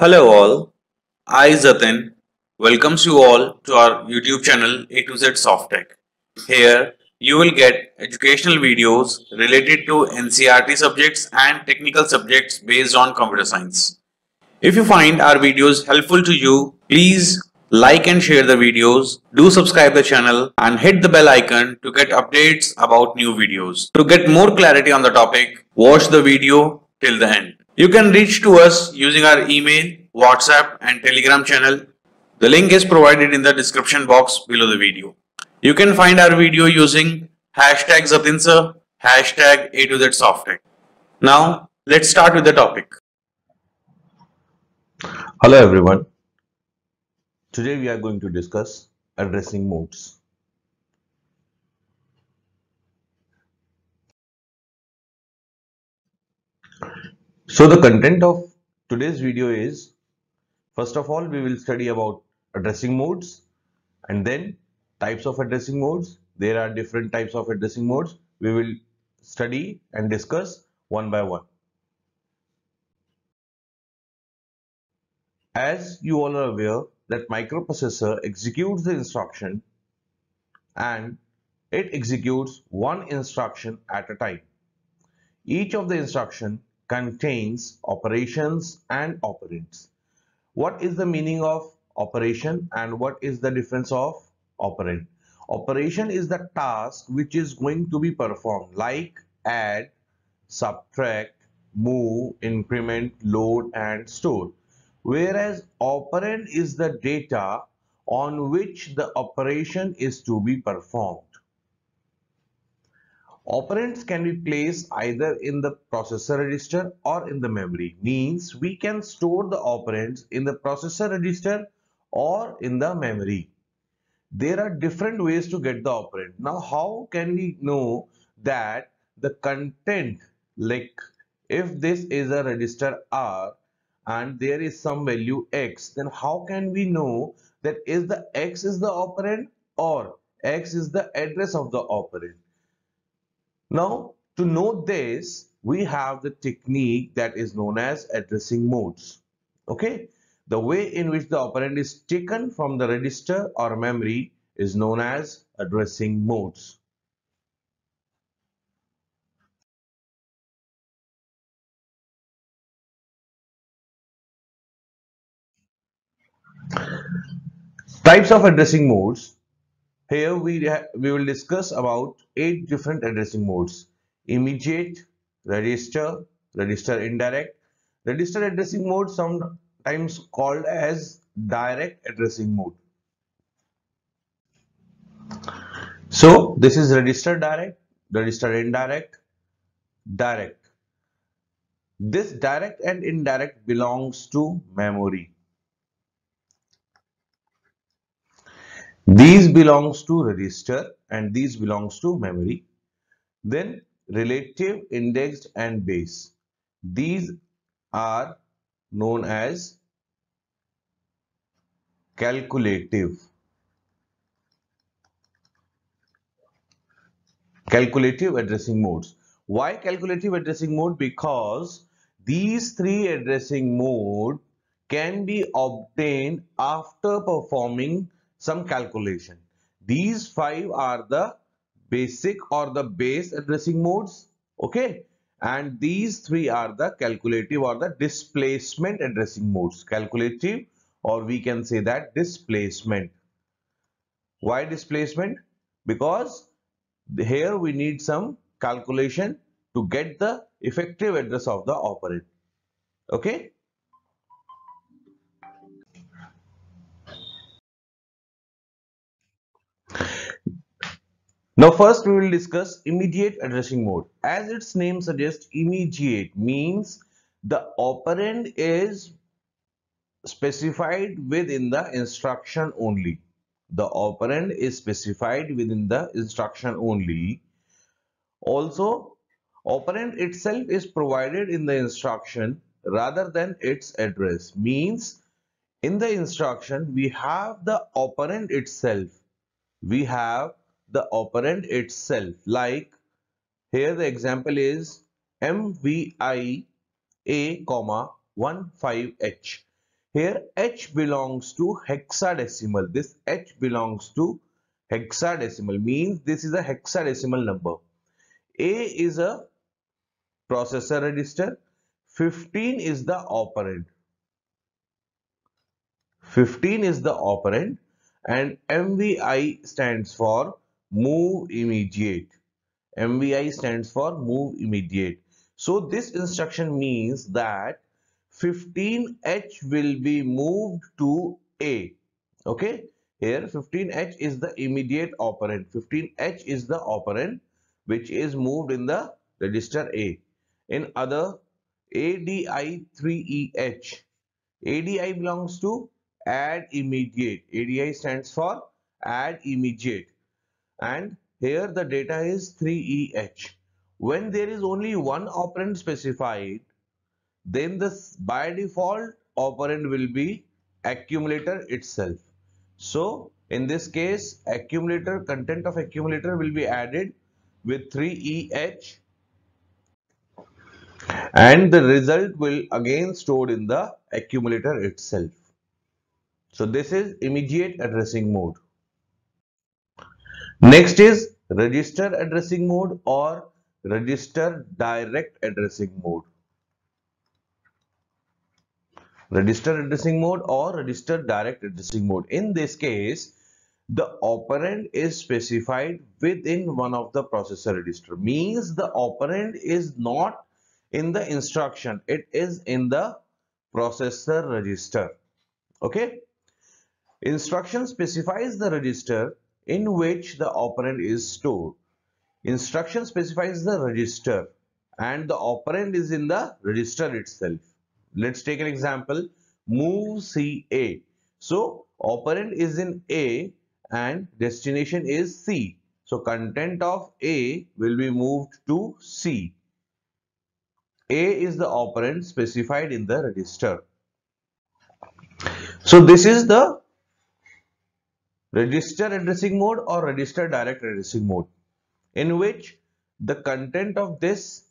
Hello all, I Zatin welcomes you all to our YouTube channel A to Z Soft Tech. Here you will get educational videos related to NCERT subjects and technical subjects based on computer science. If you find our videos helpful to you, please like and share the videos, do subscribe the channel and hit the bell icon to get updates about new videos. To get more clarity on the topic, watch the video till the end. You can reach to us using our email, WhatsApp and Telegram channel. The link is provided in the description box below the video. You can find our video using hashtag Zatinsir, hashtag A to Z Softtech. Now, let's start with the topic. Hello everyone. Today we are going to discuss addressing modes. So the content of today's video is first of all we will study about addressing modes and then types of addressing modes. There are different types of addressing modes. We will study and discuss one by one. As you all are aware that microprocessor executes the instruction and it executes one instruction at a time. Each of the instruction contains operations and operands. What is the meaning of operation and what is the difference of operand? Operation is the task which is going to be performed like add, subtract, move, increment, load and store. Whereas operand is the data on which the operation is to be performed. Operands can be placed either in the processor register or in the memory. Means we can store the operands in the processor register or in the memory. There are different ways to get the operand. Now how can we know that the content like if this is a register R and there is some value X then how can we know that is the X is the operand or X is the address of the operand. Now, to know this, we have the technique that is known as addressing modes. Okay, the way in which the operand is taken from the register or memory is known as addressing modes. Types of addressing modes here we, we will discuss about eight different addressing modes. Immediate, register, register indirect, register addressing mode sometimes called as direct addressing mode. So this is register direct, register indirect, direct. This direct and indirect belongs to memory. These belongs to register and these belongs to memory. Then relative, indexed and base. These are known as calculative. Calculative addressing modes. Why calculative addressing mode? Because these three addressing mode can be obtained after performing some calculation. These five are the basic or the base addressing modes. Okay. And these three are the calculative or the displacement addressing modes. Calculative or we can say that displacement. Why displacement? Because here we need some calculation to get the effective address of the operand. Okay. Now first we will discuss immediate addressing mode. As its name suggests, immediate means the operand is specified within the instruction only. The operand is specified within the instruction only. Also, operand itself is provided in the instruction rather than its address. Means in the instruction we have the operand itself. We have the operand itself like here the example is MVI A comma 15H. Here H belongs to hexadecimal. This H belongs to hexadecimal means this is a hexadecimal number. A is a processor register. 15 is the operand. 15 is the operand and MVI stands for move immediate. MVI stands for move immediate. So this instruction means that 15H will be moved to A. Okay. Here 15H is the immediate operand. 15H is the operand which is moved in the register A. In other ADI3EH. ADI belongs to add immediate. ADI stands for add immediate. And here the data is 3EH. When there is only one operand specified, then the by default operand will be accumulator itself. So in this case accumulator content of accumulator will be added with 3EH and the result will again stored in the accumulator itself. So this is immediate addressing mode. Next is register addressing mode or register direct addressing mode register addressing mode or register direct addressing mode. In this case, the operand is specified within one of the processor register. Means the operand is not in the instruction. It is in the processor register. Okay. Instruction specifies the register in which the operand is stored. Instruction specifies the register and the operand is in the register itself. Let's take an example. Move CA. So operand is in A and destination is C. So content of A will be moved to C. A is the operand specified in the register. So this is the register addressing mode or register direct addressing mode in which the content of this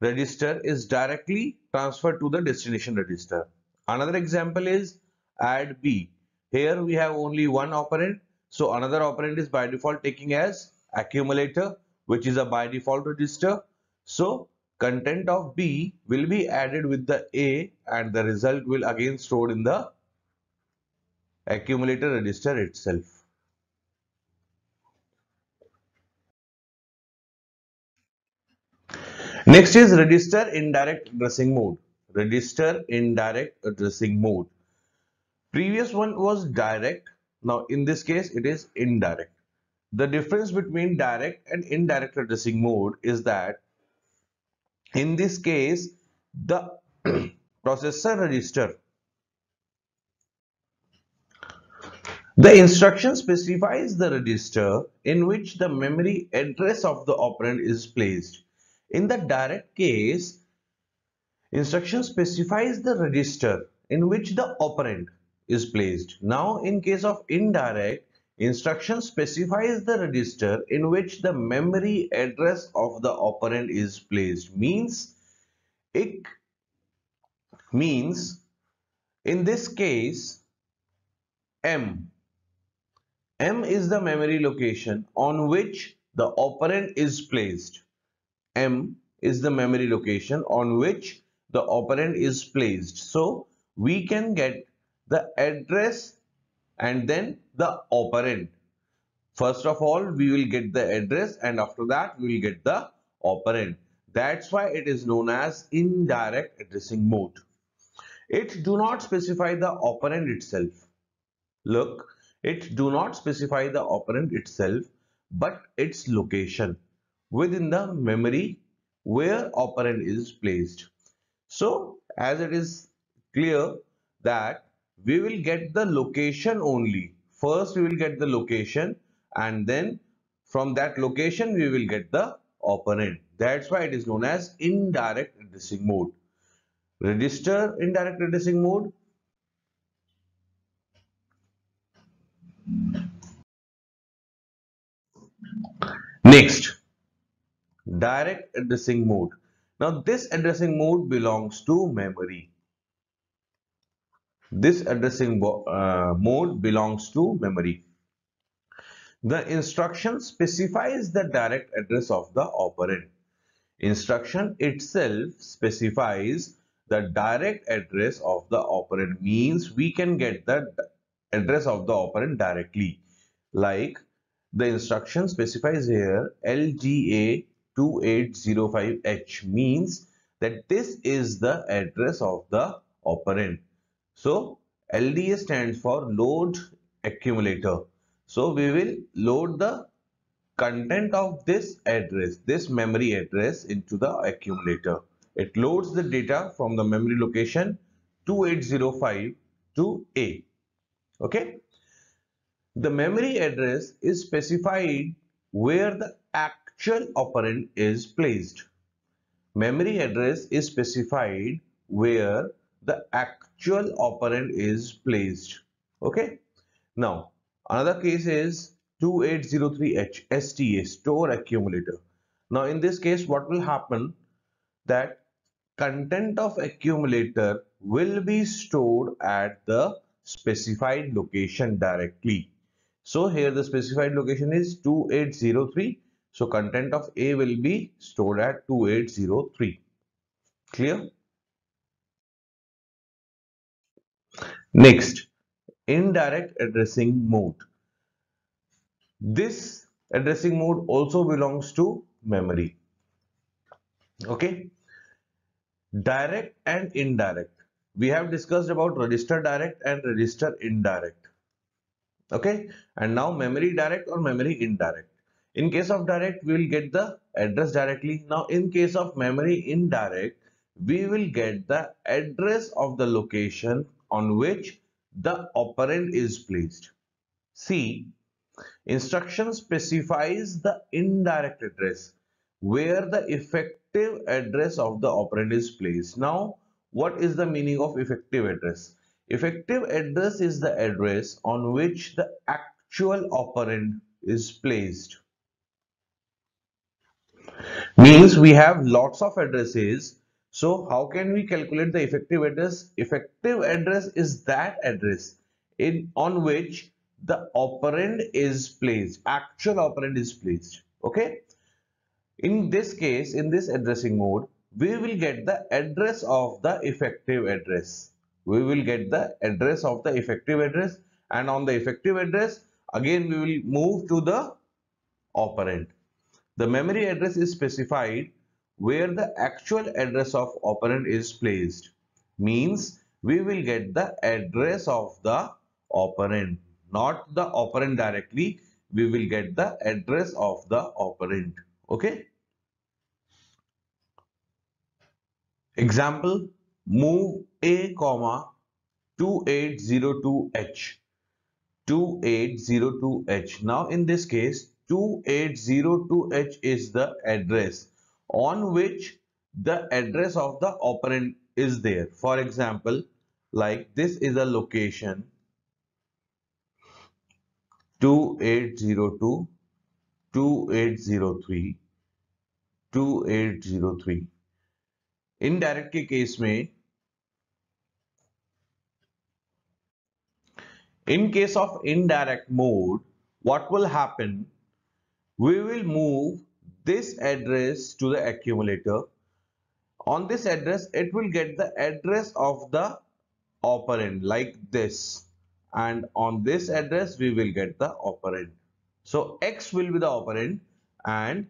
register is directly transferred to the destination register. Another example is add B. Here we have only one operand. So another operand is by default taking as accumulator which is a by default register. So content of B will be added with the A and the result will again stored in the accumulator register itself. Next is register indirect addressing mode. Register indirect addressing mode. Previous one was direct. Now in this case it is indirect. The difference between direct and indirect addressing mode is that in this case the processor register The instruction specifies the register in which the memory address of the operand is placed. In the direct case, instruction specifies the register in which the operand is placed. Now, in case of indirect, instruction specifies the register in which the memory address of the operand is placed. Means, it means in this case, M. M is the memory location on which the operand is placed. M is the memory location on which the operand is placed. So we can get the address and then the operand. First of all, we will get the address and after that we will get the operand. That's why it is known as indirect addressing mode. It do not specify the operand itself. Look, it do not specify the operand itself, but its location within the memory where operand is placed. So as it is clear that we will get the location only. First we will get the location and then from that location we will get the operand. That's why it is known as indirect addressing mode. Register indirect addressing mode. Next, direct addressing mode. Now this addressing mode belongs to memory. This addressing uh, mode belongs to memory. The instruction specifies the direct address of the operand. Instruction itself specifies the direct address of the operand means we can get the address of the operand directly like the instruction specifies here LDA 2805H means that this is the address of the operand. So LDA stands for load accumulator. So we will load the content of this address, this memory address into the accumulator. It loads the data from the memory location 2805 to A. Okay. The memory address is specified where the actual operand is placed. Memory address is specified where the actual operand is placed. Okay. Now, another case is 2803H STA store accumulator. Now, in this case, what will happen that content of accumulator will be stored at the specified location directly. So here the specified location is 2803. So content of A will be stored at 2803. Clear? Next, indirect addressing mode. This addressing mode also belongs to memory. Okay. Direct and indirect. We have discussed about register direct and register indirect. Okay. And now memory direct or memory indirect. In case of direct, we will get the address directly. Now, in case of memory indirect, we will get the address of the location on which the operand is placed. See, instruction specifies the indirect address where the effective address of the operand is placed. Now, what is the meaning of effective address? Effective address is the address on which the actual operand is placed. Means we have lots of addresses so how can we calculate the effective address? Effective address is that address in on which the operand is placed, actual operand is placed. Okay. In this case, in this addressing mode, we will get the address of the effective address. We will get the address of the effective address and on the effective address, again we will move to the operand. The memory address is specified where the actual address of operand is placed. Means we will get the address of the operand not the operand directly. We will get the address of the operand. Okay? Example move a comma 2802h 2802h now in this case 2802h is the address on which the address of the operand is there. For example, like this is a location 2802, 2803, 2803. Indirect के case में in case of indirect mode what will happen we will move this address to the accumulator. On this address, it will get the address of the operand like this. And on this address, we will get the operand. So X will be the operand and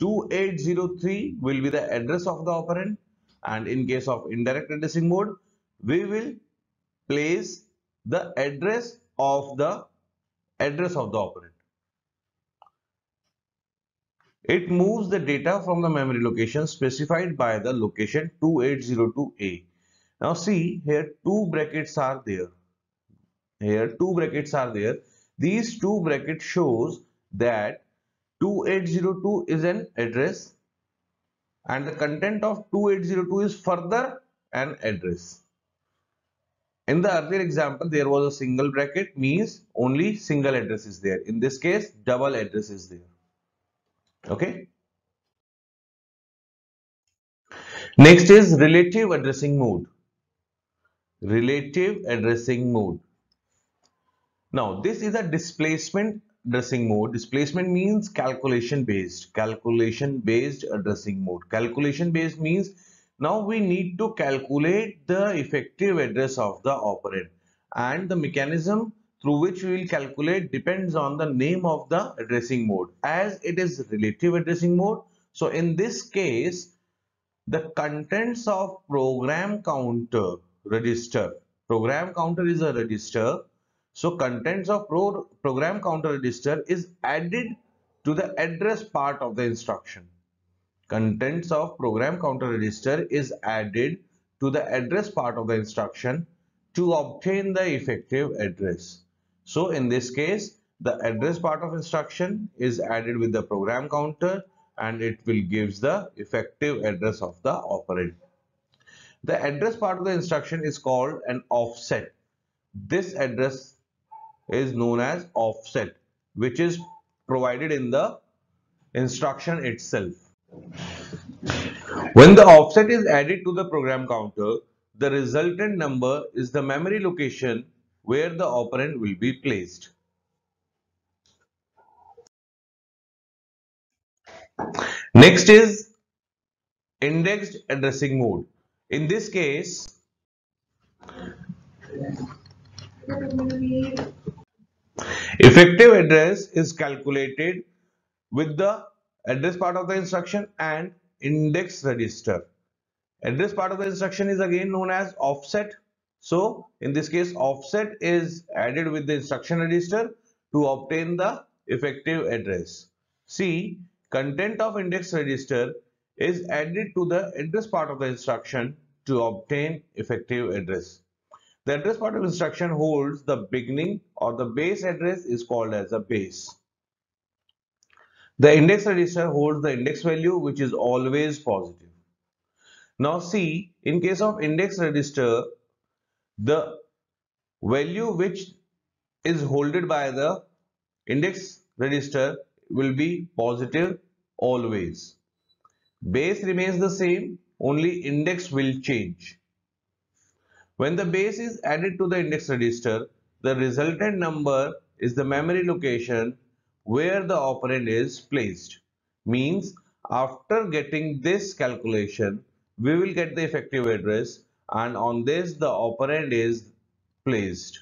2803 will be the address of the operand. and in case of indirect addressing mode, we will place the address of the address of the operand. It moves the data from the memory location specified by the location 2802A. Now see here two brackets are there. Here two brackets are there. These two brackets shows that 2802 is an address and the content of 2802 is further an address. In the earlier example, there was a single bracket means only single address is there. In this case, double address is there okay next is relative addressing mode relative addressing mode. Now, this is a displacement addressing mode. Displacement means calculation based. Calculation based uh, addressing mode. Calculation based means now we need to calculate the effective address of the operand and the mechanism through which we will calculate depends on the name of the addressing mode as it is relative addressing mode. So in this case the contents of program counter register program counter is a register so contents of pro program counter register is added to the address part of the instruction contents of program counter register is added to the address part of the instruction to obtain the effective address. So in this case, the address part of instruction is added with the program counter and it will gives the effective address of the operand. The address part of the instruction is called an offset. This address is known as offset which is provided in the instruction itself. When the offset is added to the program counter, the resultant number is the memory location where the operand will be placed. Next is indexed addressing mode. In this case, effective address is calculated with the address part of the instruction and index register. Address part of the instruction is again known as offset. So in this case offset is added with the instruction register to obtain the effective address. See content of index register is added to the address part of the instruction to obtain effective address. The address part of instruction holds the beginning or the base address is called as a base. The index register holds the index value which is always positive. Now see, in case of index register, the value which is holded by the index register will be positive always. Base remains the same, only index will change. When the base is added to the index register, the resultant number is the memory location where the operand is placed. Means after getting this calculation, we will get the effective address and on this the operand is placed.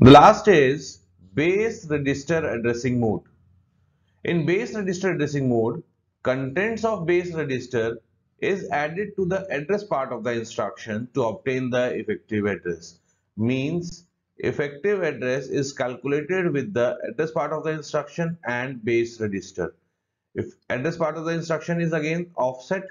The last is base register addressing mode. In base register addressing mode, contents of base register is added to the address part of the instruction to obtain the effective address. Means effective address is calculated with the address part of the instruction and base register. If address part of the instruction is again offset,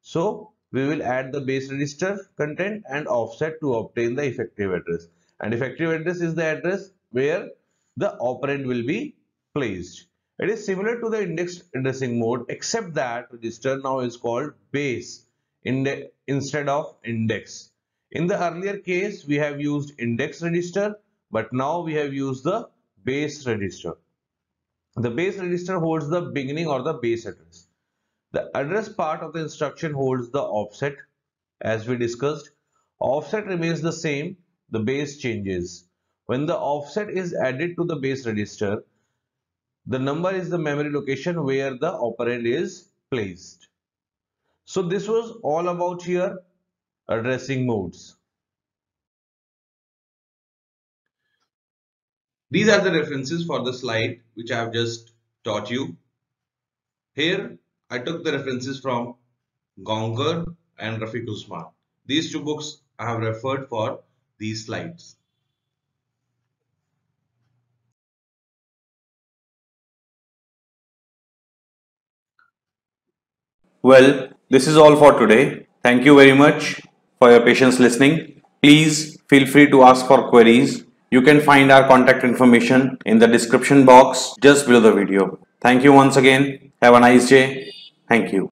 so we will add the base register content and offset to obtain the effective address. And effective address is the address where the operand will be placed. It is similar to the indexed addressing mode except that register now is called base instead of index. In the earlier case, we have used index register, but now we have used the base register. The base register holds the beginning or the base address. The address part of the instruction holds the offset as we discussed. Offset remains the same, the base changes. When the offset is added to the base register, the number is the memory location where the operand is placed. So this was all about here addressing modes. These are the references for the slide which I have just taught you. Here I took the references from Gaonkar and Rafiquzzaman. These two books I have referred for these slides. Well, this is all for today. Thank you very much for your patience listening. Please feel free to ask for queries. You can find our contact information in the description box just below the video. Thank you once again. Have a nice day. Thank you.